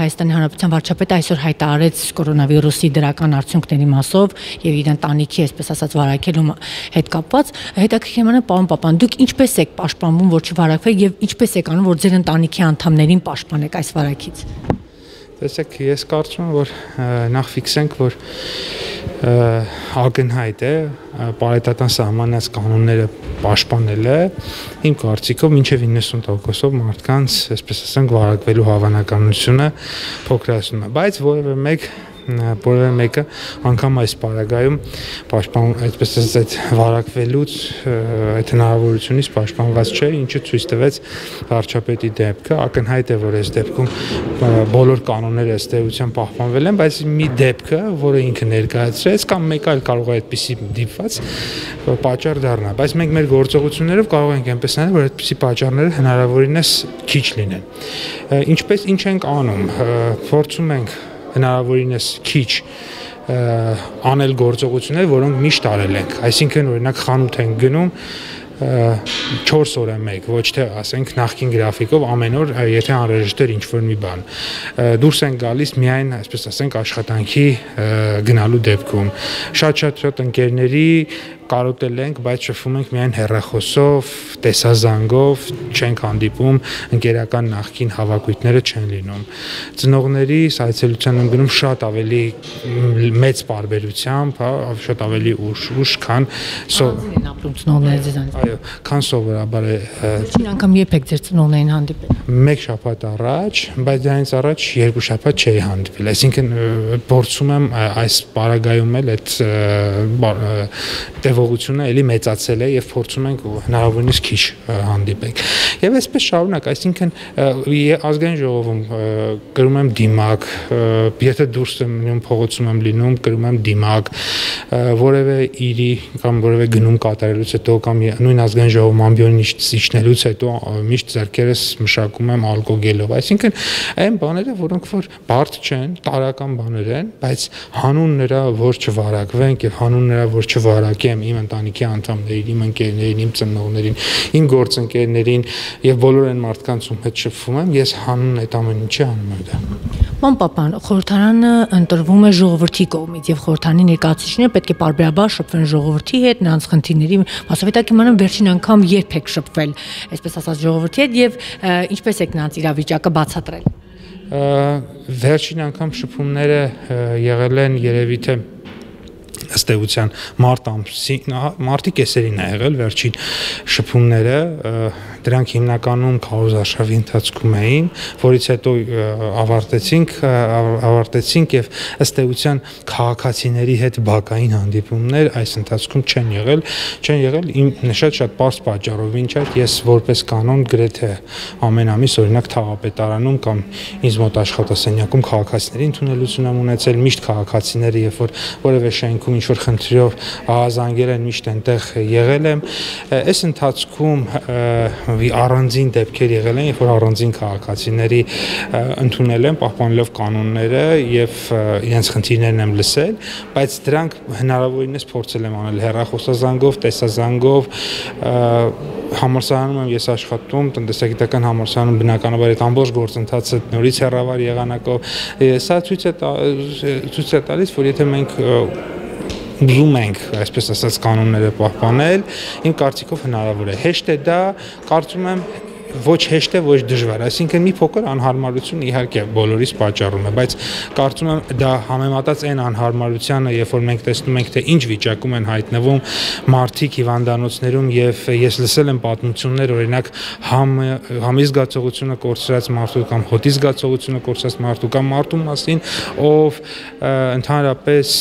Հայաստանի Հանրապետության վարչապետը այսօր հայտարարեց կորոնավիրուսի դրական արդյունքների մասով եւ իր ընտանիքի, այսպես ասած, վարակելում հետ կապված։ Հետաքրքիր մնա, պարոն Պապան, դուք ինչպես եք պաշտպանվում, որ չվարակվեք եւ ինչպես եք անում, որ ձեր ընտանիքի անդամներին պաշտպանեք այս վարակից։ Տեսեք, ես կարծում եմ, որ նախ ֆիքսենք, որ ակնհայտ է պարետատան սահմանած կանոնները պաշտպանելը իմ կարծիքով մինչև 90%-ով մարդկանց, այսպես ասենք, վարակվելու հավանականությունը փոքրացնում է, բայց որևէ մեկ որևէ մեկը անգամ այս պարագայում պաշտպան այդպես ասած այդ վարակվելուց այդ հնարավորությունից պաշտպանված չէ, ինչը ցույց տվեց վարչապետի դեպքը, ակնհայտ է, որ այս դեպքում բոլոր կանոնները ըստ էության պահպանվել են, բայց մի դեպքը, որը ինքը ներկայացրեց կամ մեկ այլ կարող է այդպիսի դիպված պատճառ դառնա, բայց մենք մեր գործողություններով կարող ենք այնպես անել, որ այդպիսի պատճառները հնարավորինս քիչ լինեն։ Ինչպես ինչ ենք անում, փորձում ենք հնարավորինս քիչ անել գործողություններ, որոնք միշտ արել ենք։ Այսինքն օրինակ խանութ ենք գնում 4 օրը մեկ, ոչ թե ասենք նախքին գրաֆիկով ամեն օր, եթե անհրաժեշտ էր ինչ-որ մի բան։ Դուրս են գալիս միայն, այսպես ասենք, աշխատանքի գնալու դեպքում։ Շատ-շատ շատ ընկերների կարոտել ենք, բայց շփվում ենք միայն հեռախոսով, տեսազանգով, չենք հանդիպում, ընկերական նախքին հավաքույթները չեն լինում։ Ծնողների այցելության եմ գնում շատ ավելի մեծ բարբերությամբ, հա, շատ ավելի ուշ, ուշ, քան ապրում ծնողները ձեզանից։ Այո, քան սովորաբար է։ Ինչին անգամ երբ եք ձեր ծնողներին հանդիպել։ Մեկ շաբաթ առաջ, բայց դրանից առաջ երկու շաբաթ չէի հանդիպել։ Այսինքն փորձում եմ այս պարագայում էլ այդ տևողությունը էլի մեծացել է եւ փորձում ենք հնարավորինս քիչ հանդիպենք։ Եվ այսպես շարունակ, այսինքն ազգային ժողովում գրում եմ դիմակ, եթե դուրս եմ մնում փողոցում եմ լինում, գրում եմ դիմակ, որևէ իրի կամ որևէ գնում կատարելուց հետո կամ նույն ազգային ժողովում ամբիոնի իջնելուց հետո միշտ ձեռքերս մշակում եմ ալկոգելով։ Այսինքն այն բաները, որոնք որ բարդ չեն, տարական բաներ են, բայց հանուն նրա որ չվարակվենք եւ հանուն նրա որ չվարակեմ իմ ընտանիքի անդամներին, իմ ընկերներին, իմ ծնողներին, իմ գործընկերներին եւ բոլոր այն մարդկանց ում հետ շփվում եմ, ես հանուն այդ ամեն ինչի անում եմ դա։ Ման պապան, խորհրդարանը ընտրվում է ժողովրդի կողմից եւ խորհրդանի ներկայացուցիչները պետք է բարբերաբար շփվեն ժողովրդի հետ, նրանց խնդիրների մասովետակ իմանան վերջին անգամ երբ եք շփվել, այսպես ասած ժողովրդի հետ եւ ինչպես եք նրանց իրավիճակը բացատրել։ Վերջին անգամ շփումները եղել են երևի թե ըստ էության մարտ ամսին մարտի կեսերին է եղել վերջին շփումները դրանք հիմնականում քարոզարշավի ընթացքում էին, որից հետո ավարտեցինք, ավարտեցինք եւ ըստ էության քաղաքացիների հետ բակային հանդիպումներ այս ընթացքում չեն եղել, չեն եղել իմ նշած շատ པարզ պատճառով, ինչ այդ ես որպես կանոն գրեթե ամեն ամիս օրինակ թաղապետարանում կամ ինձ մոտ աշխատասենյակում քաղաքացիների ընդունելություն եմ ունեցել, միշտ քաղաքացիները երբ որ որևէ շենքում ինչ որ խնդրով ահազանգել են, միշտ այնտեղ եղել եմ։ Այս ընթացքում առանձին դեպքեր եղել են, երբ որ առանձին քաղաքացիների ընդունել են պահպանելով կանոնները եւ իրենց խնդիրներն եմ լսել, բայց դրանք հնարավորինս փորձել եմ անել հերախոսազանգով, տեսազանգով համալսարանում եմ ես աշխատում, տնտեսագիտական համալսարանում բնականաբար այդ ամբողջ գործընթացը նորից հեռավար եղանակով սա ցույց է ցույց է տալիս, որ եթե մենք ուզում ենք, այսպես ասած, կանոնները պահպանել, իմ կարծիքով հնարավոր է։ Հեշտ է դա, կարծում եմ ոչ հեշտ է, ոչ դժվար, այսինքն մի փոքր անհարմարություն իհարկե բոլորիս պատճառում է, բայց կարծում եմ դա համեմատած այն անհարմարությանը, երբ որ մենք տեսնում ենք թե ինչ վիճակում են հայտնվում մարդիկ հիվանդանոցներում եւ ես լսել եմ պատմություններ, օրինակ համ համի զգացողությունը կորցրած մարդու կամ հոտի զգացողությունը կորցրած մարդու կամ մարդու մասին, ով ընդհանրապես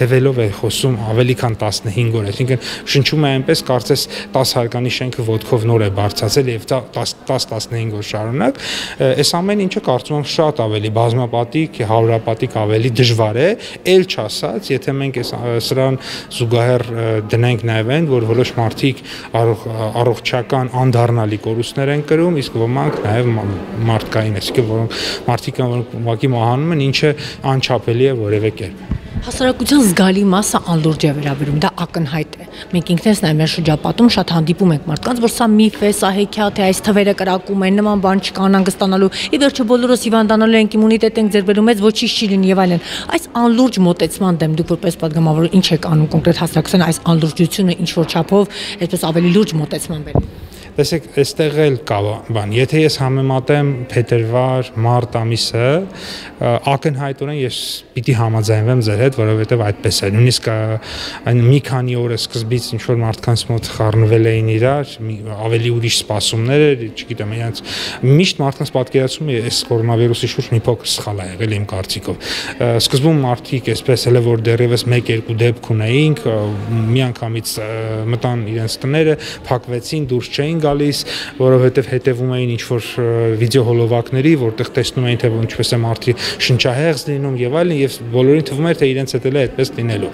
հևելով է խոսում ավելի քան 15 օր, այսինքն շնչում է այնպես կարծես 10 հարկանի շենքը ոդկով նոր է բար բարձրացել եւ 10-15 օր շարունակ, այս ամեն ինչը կարծում եմ շատ ավելի բազմապատիկ, հարյուրապատիկ ավելի դժվար է, ել չասած, եթե մենք այս սրան զուգահեռ դնենք նաեւ այն, որ որոշ մարդիկ առողջական անդառնալի կորուստներ են կրում, իսկ ոմանք նաեւ մարդկային, այսինքն որոնք մարդիկ որոնք ուղղակի մահանում են, ինչը անչափելի է որևէ կերպ։ Հասարակության զգալի մասը անլուրջ է վերաբերում, դա ակնհայտ է։ Մենք ինքներս նաև մեր շրջապատում շատ հանդիպում ենք մարդկանց, որ սա միֆ է, սա հեքիա, թե այս թվերը կրակում են, նման բան չկա անհանգստանալու։ Ի վերջո բոլորս հիվանդանալու ենք, իմունիտետ ենք ձերբերում, մեծ ոչինչ չի լինի եւ այլն։ Այս անլուրջ մոտեցման դեմ դուք որպես падգամավոր ինչ եք անում կոնկրետ հասարակության այս անլուրջությունը ինչ որ չափով այդպես ավելի լուրջ մոտեցման բերել։ Տեսեք, այստեղ էլ կա բան։ Եթե ես համեմատեմ փետրվար, մարտ ամիսը, ակնհայտորեն ես պիտի համաձայնվեմ ձեր հետ, որովհետև այդպես է։ Նույնիսկ այն մի քանի օր սկզբից ինչ որ մարդկանց մոտ խառնվել էին իրար, ավելի ուրիշ սպասումներ էր, չգիտեմ, իրենց միշտ մարդկանց պատկերացում է այս կորոնավիրուսի շուրջ մի փոքր սխալ ա եղել իմ կարծիքով։ Սկզբում մարդիկ այսպես էլ որ դեռևս 1-2 դեպք ունեինք, միանգամից մտան իրենց տները, փակվեցին, դուրս չէին գալիս, որովհետև հետևում էին ինչ որ վիդեո հոլովակների, որտեղ տեսնում էին թե ինչպես է մարդի շնչահեղձ լինում եւ այլն եւ բոլորին թվում էր թե իրենց հետ էլ է այդպես լինելու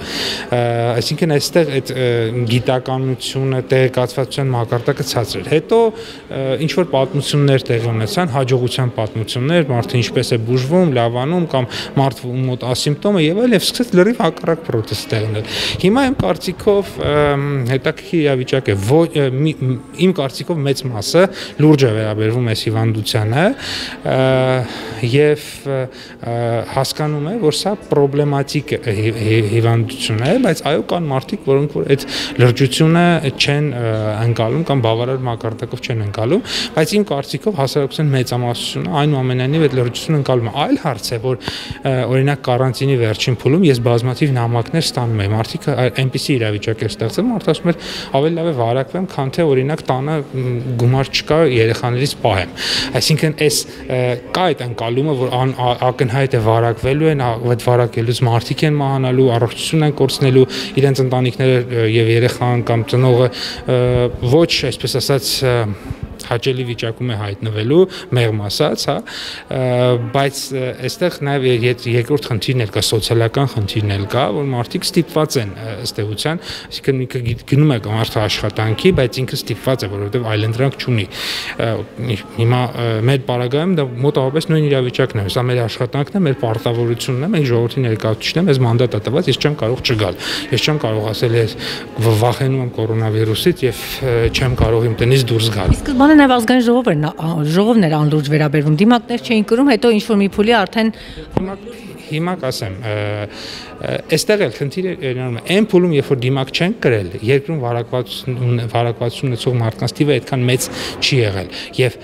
այսինքն այստեղ այդ գիտականությունը տեղեկացվածության մակարդակը ցածր էր հետո ինչ որ պատմություններ տեղի ունեցան հաջողության պատմություններ մարդը ինչպես է բուժվում լավանում կամ մարդու մոտ ասիմպտոմը եւ այլն եւ սկսեց լրիվ հակառակ պրոցես տեղնել հիմա իմ կարծիքով հետաքրքիր իրավիճակ է իմ կարծիքով մեծ մասը լուրջ է վերաբերվում այս հիվանդությանը եւ հասկանում է, որ սա պրոբլեմատիկ հիվանդություն է, բայց այո կան մարդիկ, որոնք որ այդ լրջությունը չեն անցալում կամ բավարար մակարդակով չեն անցալում, բայց իմ կարծիքով հասարակության մեծամասնությունը այնուամենայնիվ այդ լրջությունը անցալում է։ Այլ հարց է, որ օրինակ կարանտինի վերջին փուլում ես բազմաթիվ նամակներ ստանում եմ։ Մարդիկ այնպիսի իրավիճակ է ստեղծել, մարդը ասում է ավելի լավ է վարակվեմ, քան թե օրինակ տանը գումար չկա երեխաներից պահեմ։ Այսինքն այս կա այդ անցալումը, որ ակնհայտ է վարակվելու են, այդ վարակելուց մարդիկ են մահանալու, առողջություն են կորցնելու, իրենց ընտանիքները եւ երեխան կամ ծնողը ոչ, այսպես ասած հաճելի վիճակում է հայտնվելու, մեղմ ասած, հա, բայց այստեղ նաև երկրորդ խնդիրն էլ կա, սոցիալական խնդիրն էլ կա, որ մարդիկ ստիպված են ըստ էության, այսինքն ինքը գնում է մարդը աշխատանքի, բայց ինքը ստիպված է, որովհետև այլընտրանք չունի։ Հիմա մեր բարագայում դա մոտավորապես նույն իրավիճակն է, սա մեր աշխատանքն է, մեր պարտավորությունն է, մենք ժողովրդի ներկայացուցիչն եմ, ես մանդատ է տված, ես չեմ կարող չգալ։ Ես չեմ կարող ասել ես վախենում եմ կորոնավիրուսից եւ չեմ կարող իմ տնից դուրս գալ։ Իսկ բանը նաև ազգային ժողովն ժողովն էր անլուրջ վերաբերվում։ Դիմակներ չէին կրում, հետո ինչ որ մի փուլի արդեն հիմա կասեմ, այստեղ էլ խնդիրը ներառում է այն փուլում, երբ որ դիմակ չեն կրել, երկրում վարակվածություն վարակվածություն ունեցող մարդկանց թիվը այդքան մեծ չի եղել եւ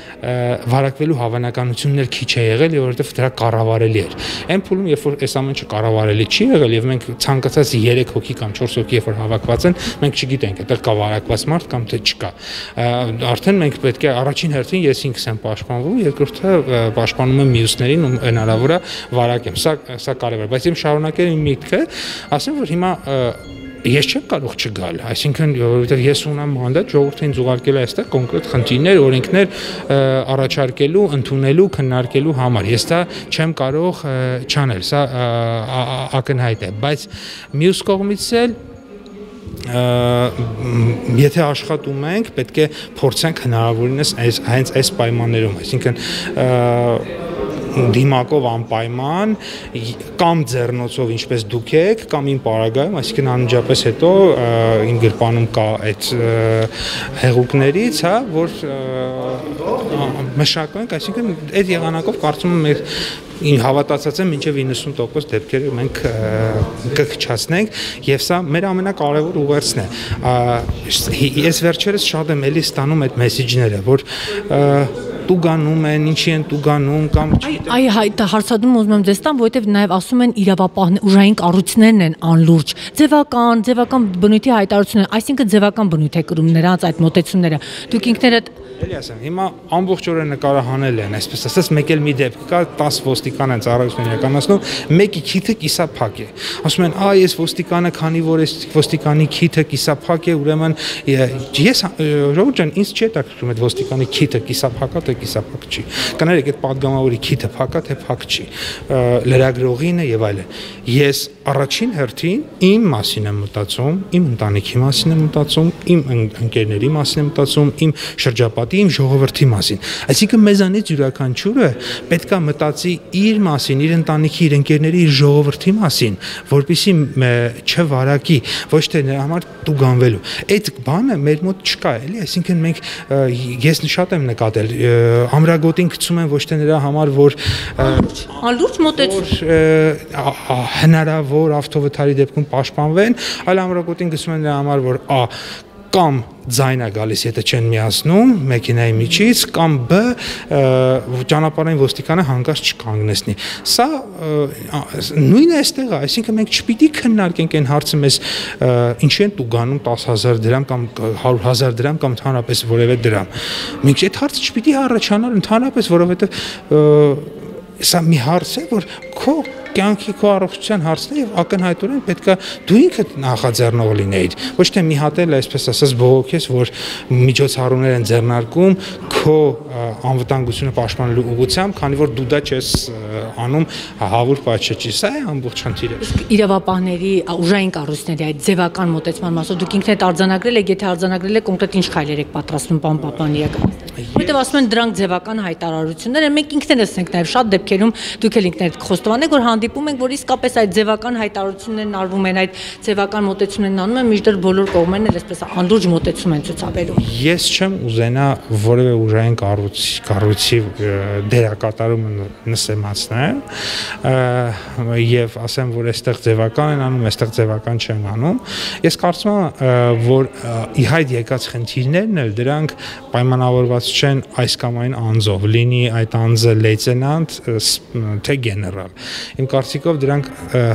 վարակվելու հավանականությունն էլ քիչ է եղել, որովհետեւ դրա կառավարելի էր։ Այն փուլում, երբ որ այս ամենը կառավարելի չի եղել եւ մենք ցանկացած 3 հոգի կամ 4 հոգի երբ որ հավաքված են, մենք չգիտենք այդտեղ կա վարակված մարդ կամ թե չկա։ Արդեն մենք պետք է առաջին հերթին ես ինքս եմ պաշտպանվում, երկրորդը պաշտպանում եմ մյուսներին ու հնարավոր է վարակեմ։ Սա սա կարևոր, բայց իմ շարունակել իմ միտքը, ասեմ որ հիմա ես չեմ կարող չգալ, այսինքն որովհետև ես ունեմ մանդատ ժողովրդին զուգարկել այստեղ կոնկրետ խնդիրներ, օրենքներ առաջարկելու, ընդունելու, քննարկելու համար։ Ես դա չեմ կարող չանել, սա ակնհայտ է, բայց մյուս կողմից էլ եթե աշխատում ենք, պետք է փորձենք հնարավորինս այս հենց այս պայմաններում, այսինքն դիմակով անպայման կամ ձեռնոցով ինչպես դուք եք կամ իմ պարագայում, այսինքն անմիջապես հետո իմ գրպանում կա այդ հեղուկներից, հա, որ մշակենք, այսինքն այդ եղանակով կարծում եմ մեր ին հավատացած եմ մինչև 90% դեպքերը մենք կքչացնենք եւ սա մեր ամենակարևոր ուղերձն է ես վերջերս շատ եմ էլի ստանում այդ մեսեջները որ տուգանում են, ինչի են տուգանում կամ Այ այ դա հարցադրում ուզում եմ ձեզ տամ, որովհետև նաև ասում են իրավապահ ուժային կառույցներն են անլուրջ։ Ձևական, ձևական բնույթի հայտարարություններ, այսինքն ձևական բնույթ է կրում նրանց այդ մոտեցումները։ Դուք ինքներդ Էլի ասեմ, հիմա ամբողջորեն նկարահանել են, այսպես ասած, մեկ էլ մի դեպք կա, 10 ոստիկան են ծառայություն իրականացնում, մեկի քիթը կիսափակ է։ Ասում են, «Այ ես ոստիկանը, քանի որ ես ոստիկանի քիթը կիսափակ է, ուրեմն ես ժողովուրդ ջան, ինձ չի հետաքրքրում այդ ոստիկանի քիթը կիսափակա թե կիսափակ չի։ Կներեք, այդ падգամավորի քիթը փակա թե փակ չի։ Լրագրողին է եւ այլն։ Ես առաջին հերթին իմ մասին եմ մտածում, իմ ընտանիքի մասին եմ մտածում, իմ ընկերների մասին եմ մտածում, իմ շրջապատի, իմ ժողովրդի մասին։ Այսինքն մեզանից յուրաքանչյուրը պետքա մտածի իր մասին, իր ընտանիքի, իր ընկերների, իր ժողովրդի մասին, որբիսի չվարակի, ոչ թե նրա համար տուգանվելու։ Այդ բանը մեր մոտ չկա, էլի, այսինքն մենք ես շատ եմ նկատել ամրագոտին գցում են ոչ թե նրա համար, որ անլուրջ մոտեցում հնարավոր ավտովթարի դեպքում պաշտպանվեն, այլ ամրագոտին գցում են նրա համար, որ ա կամ ձայնա գալիս, եթե չեն միացնում մեքենայի միջից, կամ բ ճանապարհային ոստիկանը հանգած չկանգնեցնի։ Սա նույնը այստեղ է, այսինքն մենք չպիտի քննարկենք այն հարցը մեզ ինչի են տուգանում 10000 դրամ կամ 100000 դրամ կամ ընդհանրապես որևէ դրամ։ Մենք այդ հարցը չպիտի առաջանալ ընդհանրապես, որովհետև սա մի հարց է, որ քո կյանքի քո առողջության հարցն է եւ ակնհայտորեն պետքա դու ինքդ նախաձեռնող լինեիր ոչ թե մի հատ էլ այսպես ասած բողոքես որ միջոցառումներ են ձեռնարկում քո անվտանգությունը պաշտպանելու ուղղությամբ քանի որ դու դա չես անում հավուր պատշեճի սա է ամբողջ խնդիրը իրավապահների ուժային կառույցների այդ ձևական մոտեցման մասով դուք ինքներդ արձանագրել եք եթե արձանագրել եք կոնկրետ ինչ քայլեր եք պատրաստում պան պապանիակ որտեվ ասում են դրանք ձևական հայտարարություններ են մենք ինքներս ենք նաև շատ դեպքերում դուք էլ ինքներդ խոստովանեք որ հանդիպում ենք, որ իսկապես այդ ձևական հայտարարություններն արվում են, այդ ձևական մոտեցումներն անում են, միջդեռ բոլոր կողմերն էլ այսպես անլուրջ մոտեցում են ցուցաբերում։ Ես չեմ ուզենա որևէ ուժային կառույցի կառույցի դերակատարումը նսեմացնել եւ ասեմ, որ այստեղ ձևական են անում, այստեղ ձևական չեն անում։ Ես կարծում եմ, որ ի հայտ եկած խնդիրներն էլ դրանք պայմանավորված չեն այս կամ այն անձով, լինի այդ անձը լեյտենանտ, թե գեներալ։ Իմ կարծիքով դրանք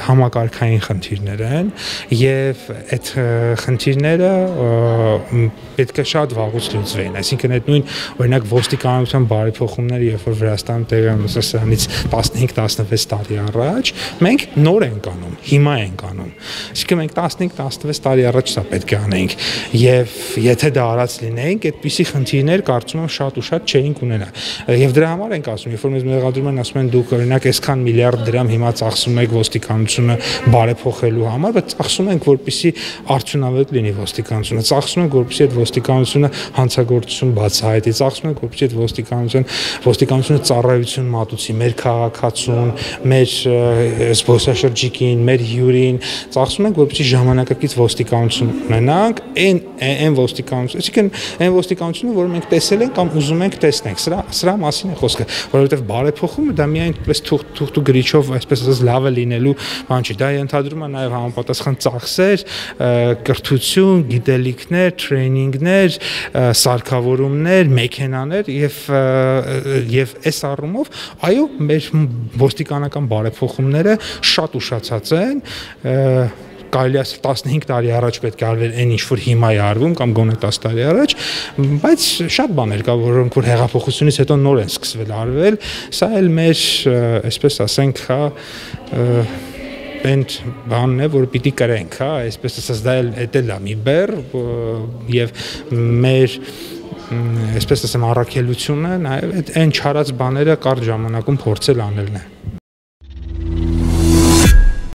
համակարգային խնդիրներ են եւ այդ խնդիրները պետք է շատ վաղուց լուծվեն այսինքն այդ նույն օրինակ ոստիկանության բարեփոխումները երբ որ Վրաստանում տեղի ունեն սրանից 15-16 տարի առաջ մենք նոր ենք անում հիմա ենք անում այսինքն մենք 15-16 տարի առաջ սա պետք է անենք եւ եթե դա արած լինեինք այդպիսի խնդիրներ կարծում եմ շատ ու շատ չէինք ունենա եւ դրա համար ենք ասում երբ որ մեզ մեղադրում են ասում են դուք օրինակ այսքան միլիարդ դրամ հիմա ծախսում եք ոստիկանությունը բարեփոխելու համար, բայց ծախսում ենք որպեսի արդյունավետ լինի ոստիկանությունը, ծախսում ենք որպեսի այդ ոստիկանությունը հանցագործություն բացահայտի, ծախսում ենք որպեսի այդ ոստիկանություն ոստիկանությունը ծառայություն մատուցի մեր քաղաքացուն, մեր զբոսաշրջիկին, մեր հյուրին, ծախսում ենք որպեսի ժամանակակից ոստիկանություն ունենանք, այն այն ոստիկանություն, այսինքն այն ոստիկանությունը, որը մենք տեսել ենք կամ ուզում ենք տեսնենք, սրա սրա մասին է խոսքը, որովհետև բարեփոխումը դա միայն պես թուղթ ու գրիչով այսպես ասած լավը լինելու բան չի։ Դա ենթադրում է նաև համապատասխան ծախսեր, կրթություն, գիտելիքներ, տրեյնինգներ, սարքավորումներ, մեքենաներ եւ եւ այս առումով այո, մեր ոստիկանական բարեփոխումները շատ ուշացած են կարելի է 15 տարի առաջ պետք է արվեր այն ինչ որ հիմա է արվում կամ գոնե 10 տարի առաջ, բայց շատ բաներ կա, որոնք որ հեղափոխությունից հետո նոր են սկսվել արվել, սա էլ մեր, այսպես ասենք, հա բենտ բանն է, որ պիտի կրենք, հա, այսպես ասած դա էլ էտել է մի բեր եւ մեր այսպես ասեմ առաքելությունը նաև այդ այն չարած բաները կարճ ժամանակում փորձել անելն է